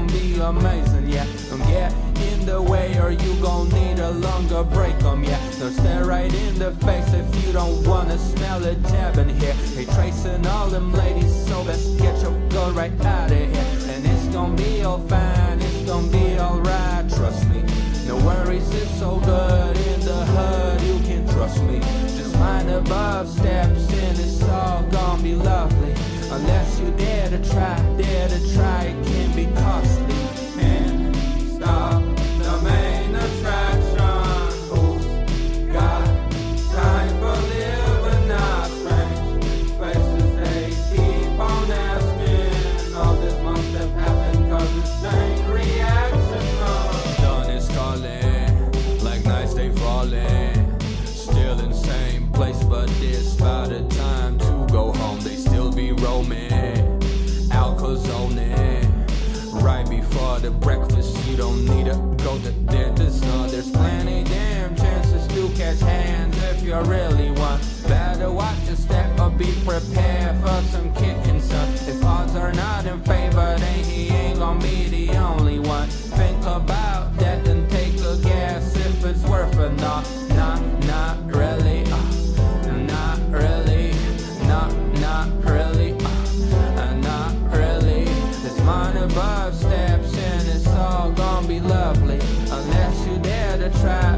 gon' be amazing. Yeah, don't get in the way or you gon' need a longer break 'em. Yeah, don't stare right in the face if you don't wanna smell a jab in here. They tracing all them ladies, so best get your girl right out of here. And it's gon' be all fine, it's gon' be alright, trust me. No worries, it's so good in the hood, you can trust me. Just mind above steps and it's all gon' be lovely. Unless you dare to try, dare to try, it the breakfast, you don't need to go to dentist. No, there's plenty damn chances to catch hands if you really want. Better watch your step or be prepared for some kicking, son. If odds are not in favor, then he ain't gonna be the only one. Think about try